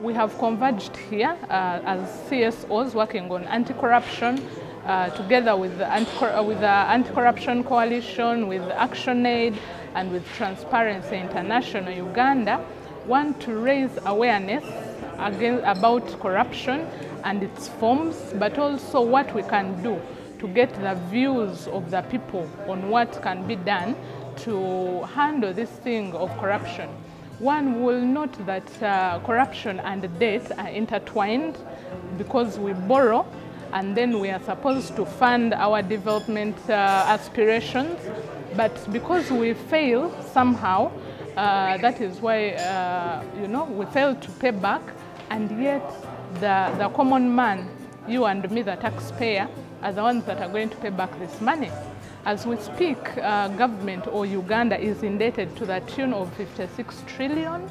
We have converged here uh, as CSOs working on anti-corruption uh, together with the anti- with the Anti-Corruption Coalition, with ActionAid and with Transparency International Uganda want to raise awareness about corruption and its forms, but also what we can do to get the views of the people on what can be done to handle this thing of corruption. One will note that uh, corruption and debt are intertwined because we borrow and then we are supposed to fund our development uh, aspirations. But because we fail somehow, uh, that is why, uh, you know, we fail to pay back and yet the, the common man, you and me, the taxpayer, are the ones that are going to pay back this money. As we speak, uh, government or Uganda is indebted to the tune of 56 trillion,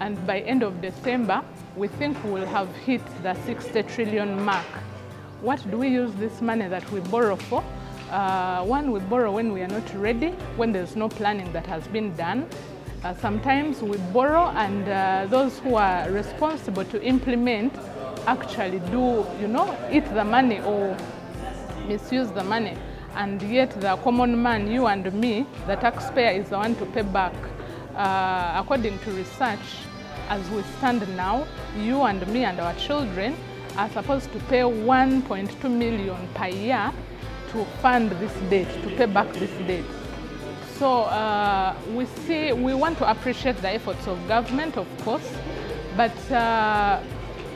and by end of December, we think we will have hit the 60 trillion mark. What do we use this money that we borrow for? Uh, one, we borrow when we are not ready, when there's no planning that has been done. Uh, sometimes we borrow and uh, those who are responsible to implement actually do, you know, eat the money or misuse the money. And yet the common man, you and me, the taxpayer is the one to pay back. Uh, according to research, as we stand now, you and me and our children are supposed to pay 1.2 million per year to fund this debt, to pay back this debt. So uh, we see, we want to appreciate the efforts of government, of course, but uh,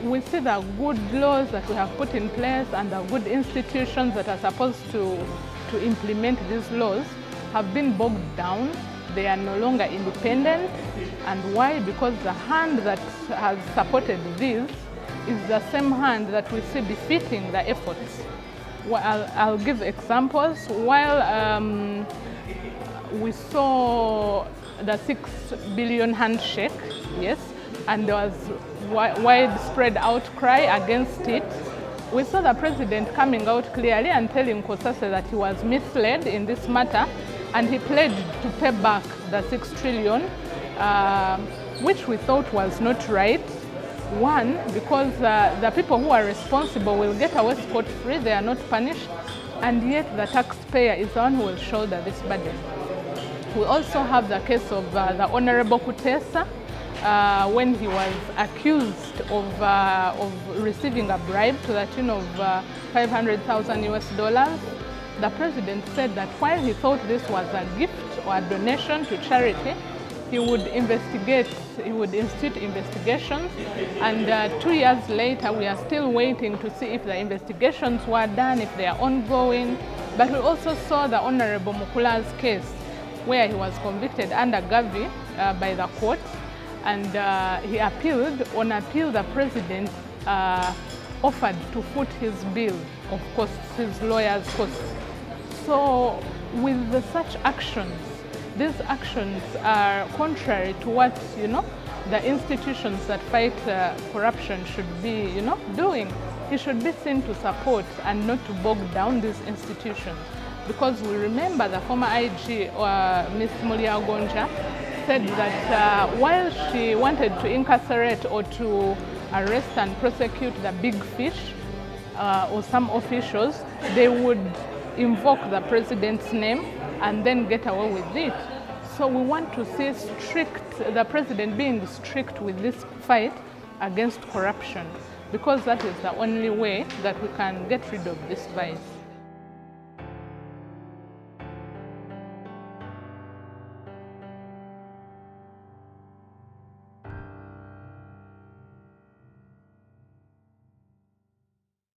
we see the good laws that we have put in place and the good institutions that are supposed to, to implement these laws have been bogged down. They are no longer independent. And why? Because the hand that has supported this is the same hand that we see defeating the efforts. Well, I'll, I'll give examples. While um, we saw the six billion handshake, yes, and there was widespread outcry against it. We saw the president coming out clearly and telling Kosase that he was misled in this matter and he pledged to pay back the six trillion, uh, which we thought was not right. One, because uh, the people who are responsible will get away scot-free, they are not punished, and yet the taxpayer is the one who will shoulder this burden. We also have the case of uh, the Honorable Kutesa, uh, when he was accused of, uh, of receiving a bribe to the tune of uh, 500,000 US dollars. The president said that while he thought this was a gift or a donation to charity, he would investigate, he would institute investigations. And uh, two years later, we are still waiting to see if the investigations were done, if they are ongoing. But we also saw the Honorable Mukula's case, where he was convicted under Gavi uh, by the court and uh, he appealed. On appeal, the president uh, offered to foot his bill, of course, his lawyer's costs. So with the such actions, these actions are contrary to what, you know, the institutions that fight uh, corruption should be, you know, doing. He should be seen to support and not to bog down these institutions. Because we remember the former IG, uh, Ms. Mulyagonja, said that uh, while she wanted to incarcerate or to arrest and prosecute the big fish uh, or some officials, they would invoke the president's name and then get away with it. So we want to see strict, the president being strict with this fight against corruption because that is the only way that we can get rid of this vice.